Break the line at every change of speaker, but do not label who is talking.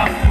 Yeah.